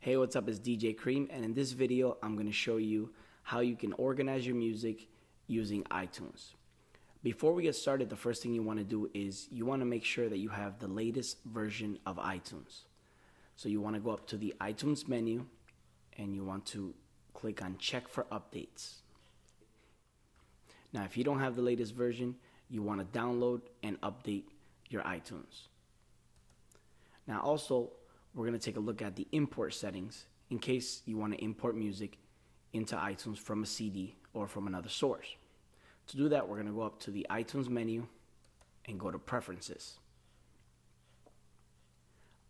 Hey, what's up? It's DJ Creme, and in this video, I'm going to show you how you can organize your music using iTunes. Before we get started, the first thing you want to do is you want to make sure that you have the latest version of iTunes. So you want to go up to the iTunes menu and you want to click on check for updates. Now, if you don't have the latest version, you want to download and update your iTunes. Now, also, we're going to take a look at the import settings in case you want to import music into iTunes from a CD or from another source. To do that, we're going to go up to the iTunes menu and go to Preferences.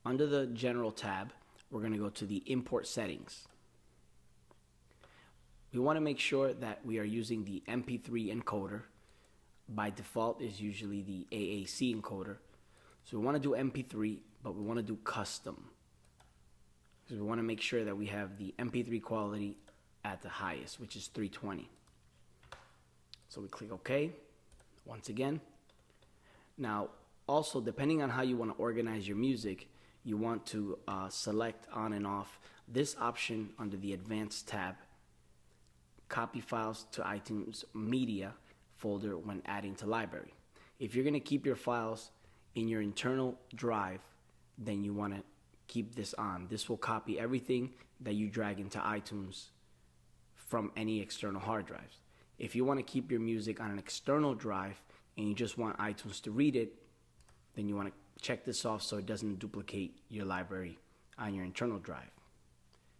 Under the General tab, we're going to go to the Import Settings. We want to make sure that we are using the MP3 encoder. By default is usually the AAC encoder. So we want to do MP3, but we want to do custom. We want to make sure that we have the MP3 quality at the highest, which is 320. So we click OK once again. Now, also, depending on how you want to organize your music, you want to uh, select on and off this option under the Advanced tab copy files to iTunes Media folder when adding to library. If you're going to keep your files in your internal drive, then you want to keep this on. This will copy everything that you drag into iTunes from any external hard drives. If you want to keep your music on an external drive and you just want iTunes to read it, then you want to check this off so it doesn't duplicate your library on your internal drive.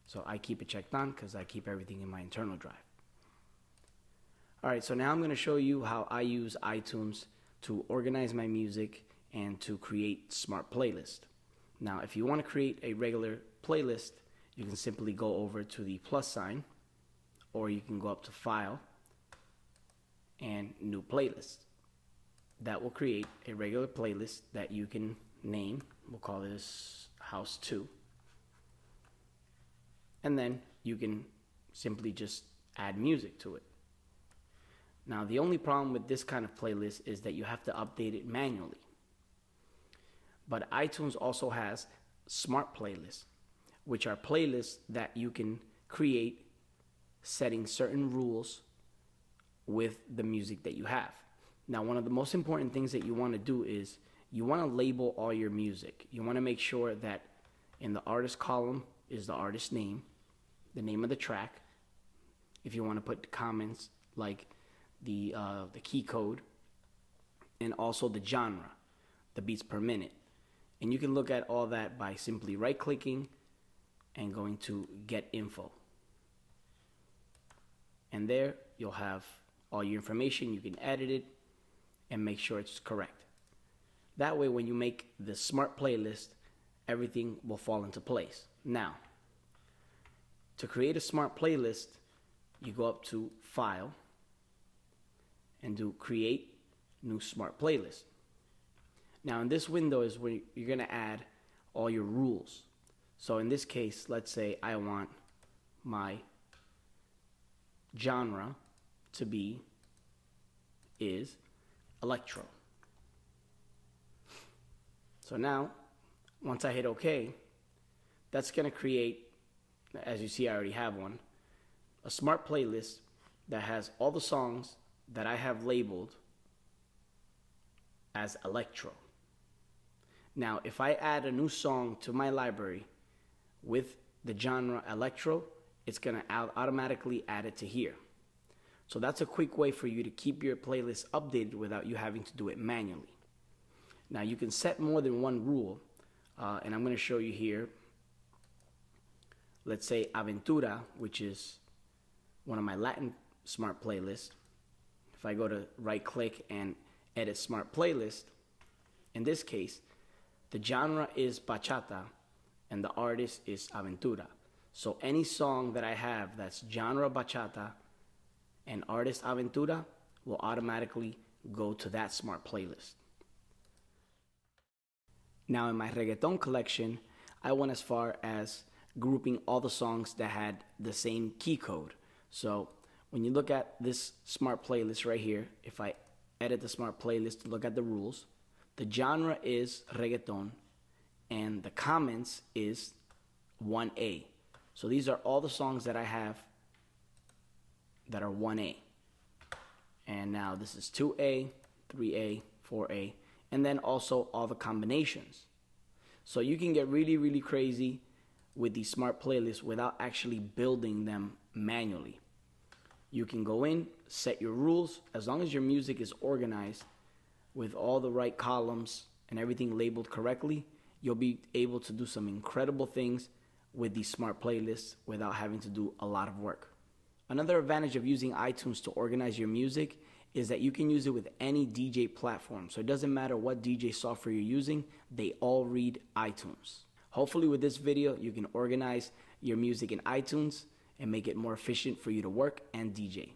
So I keep it checked on because I keep everything in my internal drive. All right, so now I'm going to show you how I use iTunes to organize my music and to create smart playlist. Now, if you want to create a regular playlist, you can simply go over to the plus sign or you can go up to file and new playlist. That will create a regular playlist that you can name. We'll call this house 2. And then you can simply just add music to it. Now, the only problem with this kind of playlist is that you have to update it manually. But iTunes also has smart playlists, which are playlists that you can create setting certain rules with the music that you have. Now, one of the most important things that you want to do is you want to label all your music. You want to make sure that in the artist column is the artist name, the name of the track. If you want to put comments like the uh, the key code, and also the genre, the beats per minute. And you can look at all that by simply right clicking and going to get info. And there you'll have all your information. You can edit it and make sure it's correct. That way, when you make the smart playlist, everything will fall into place. Now, to create a smart playlist, you go up to File and do create new smart playlist. Now in this window is where you're going to add all your rules. So in this case, let's say I want my genre to be is electro. So now, once I hit OK, that's going to create, as you see I already have one, a smart playlist that has all the songs that I have labeled as electro. Now, if I add a new song to my library with the genre electro, it's going to automatically add it to here. So that's a quick way for you to keep your playlist updated without you having to do it manually. Now you can set more than one rule, uh, and I'm going to show you here. Let's say Aventura, which is one of my Latin smart playlists. If I go to right click and edit smart playlist, in this case, the genre is bachata and the artist is Aventura. So any song that I have that's genre bachata and artist Aventura will automatically go to that smart playlist. Now in my reggaeton collection, I went as far as grouping all the songs that had the same key code. So when you look at this smart playlist right here, if I edit the smart playlist to look at the rules, the genre is reggaeton and the comments is 1A. So these are all the songs that I have that are 1A. And now this is 2A, 3A, 4A, and then also all the combinations. So you can get really, really crazy with these smart playlists without actually building them manually. You can go in, set your rules, as long as your music is organized with all the right columns and everything labeled correctly, you'll be able to do some incredible things with these smart playlists without having to do a lot of work. Another advantage of using iTunes to organize your music is that you can use it with any DJ platform. So it doesn't matter what DJ software you're using, they all read iTunes. Hopefully with this video, you can organize your music in iTunes and make it more efficient for you to work and DJ.